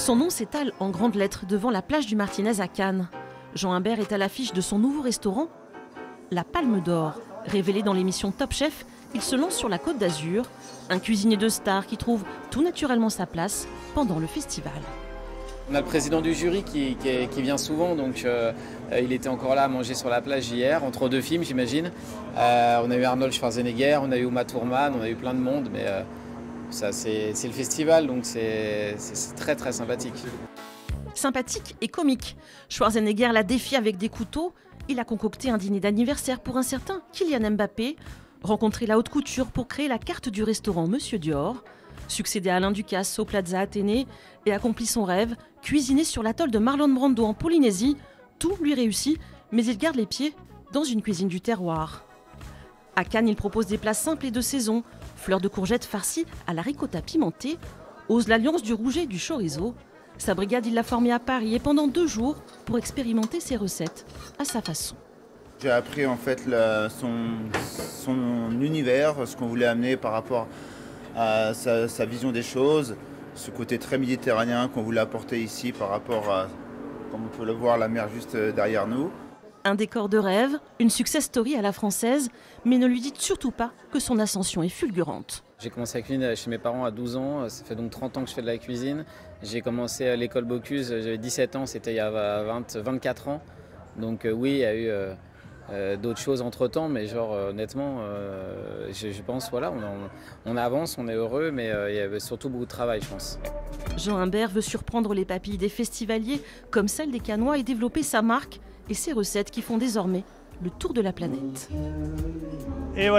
Son nom s'étale en grandes lettres devant la plage du Martinez à Cannes. Jean Humbert est à l'affiche de son nouveau restaurant, La Palme d'Or. Révélé dans l'émission Top Chef, il se lance sur la côte d'Azur, un cuisinier de star qui trouve tout naturellement sa place pendant le festival. On a le président du jury qui, vient souvent, donc euh, il était encore là à manger sur la plage hier, entre deux films j'imagine. Euh, on a eu Arnold Schwarzenegger, on a eu Uma Thurman, on a eu plein de monde, mais euh, c'est le festival, donc c'est très très sympathique. Sympathique et comique. Schwarzenegger l'a défié avec des couteaux. Il a concocté un dîner d'anniversaire pour un certain Kylian Mbappé, rencontré la haute couture pour créer la carte du restaurant Monsieur Dior, succédé à Alain Ducasse au Plaza Athénée et accompli son rêve, cuisiner sur l'atoll de Marlon Brando en Polynésie. Tout lui réussit, mais il garde les pieds dans une cuisine du terroir. À Cannes, il propose des plats simples et de saison, fleurs de courgettes farcies à la ricotta pimentée, ose l'alliance du rouget et du chorizo. Sa brigade, il l'a formée à Paris et pendant deux jours pour expérimenter ses recettes à sa façon. J'ai appris en fait son, son, univers, ce qu'on voulait amener par rapport à sa, vision des choses, ce côté très méditerranéen qu'on voulait apporter ici par rapport à, comme on peut le voir, la mer juste derrière nous. Un décor de rêve, une success story à la française, mais ne lui dites surtout pas que son ascension est fulgurante. J'ai commencé à cuisiner chez mes parents à 12 ans, ça fait donc 30 ans que je fais de la cuisine. J'ai commencé à l'école Bocuse, j'avais 17 ans, c'était il y a 20, 24 ans. Donc euh, oui, il y a eu euh, euh, d'autres choses entre temps, mais genre honnêtement, je, pense voilà, on, avance, on est heureux, mais il y avait surtout beaucoup de travail, je pense. Jean Humbert veut surprendre les papilles des festivaliers comme celle des Canois et développer sa marque et ses recettes qui font désormais le tour de la planète. Et voilà.